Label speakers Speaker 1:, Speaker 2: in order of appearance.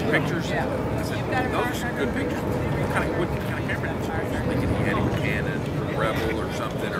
Speaker 1: the pictures. I said, those are good pictures. What kind of, what kind of camera did you use? Thinking he had a
Speaker 2: Canon Rebel or something, or